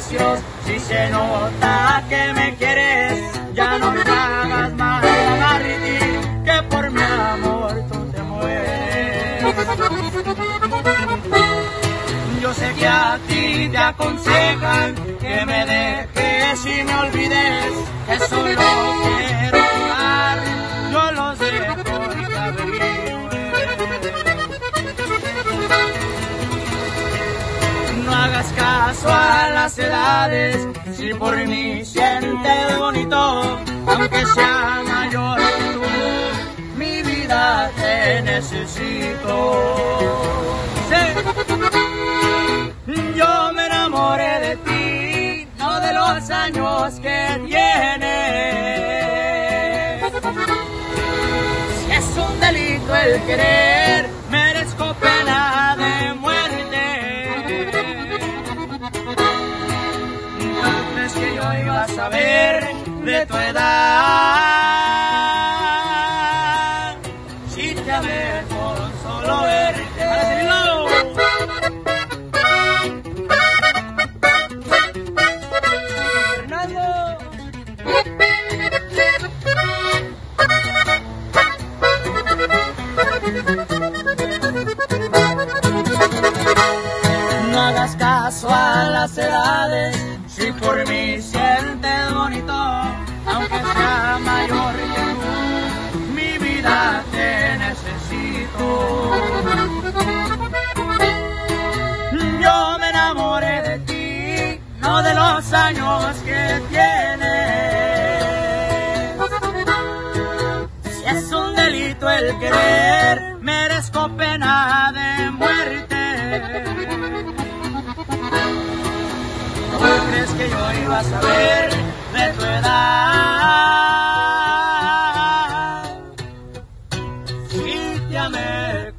si se nota que me quieres, ya no me hagas más amarritir, que por mi amor tú te mueres. Yo sé que a ti te aconsejan que me dejes caso a las edades, si por mí sientes bonito, aunque sea mayor que tú, mi vida te necesito. Sí. Yo me enamoré de ti, no de los años que tienes. Si es un delito el querer, iba a saber de tu edad? Si te amé con solo verte. Fernando. No hagas caso a las edades, si por mí sientes bonito, aunque sea mayor que tú, mi vida te necesito. Yo me enamoré de ti, no de los años que tienes. Si es un delito el querer, merezco pena de muerte. Yo iba a saber de tu edad? Si te amé